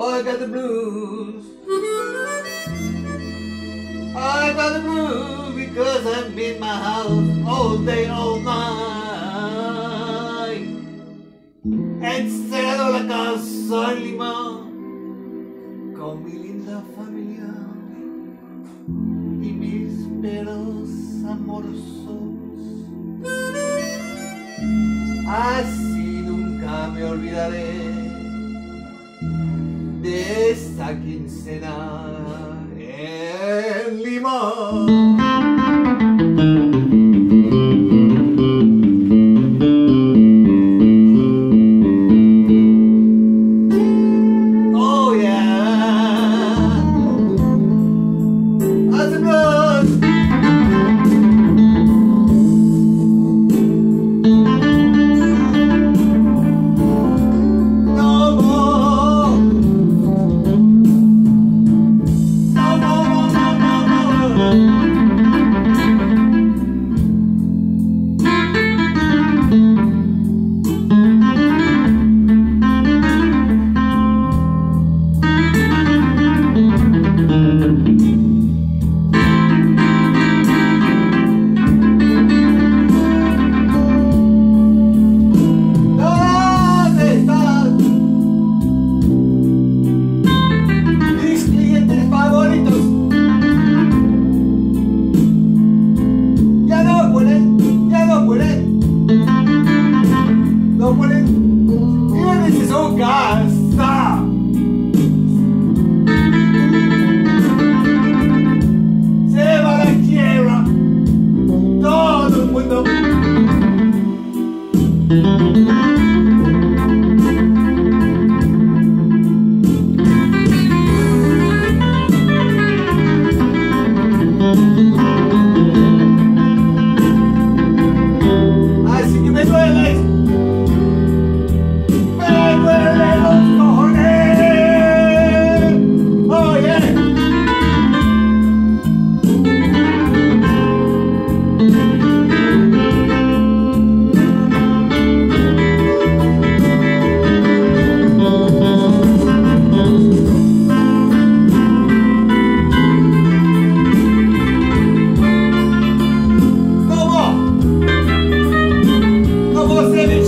Oh, I got the blues. I got the blues because I've been my house all day, all night. Encerrado la casa en Lima con mi linda familia y mis perros amorosos. Así me olvidaré de esta quincena en Lima. Así você me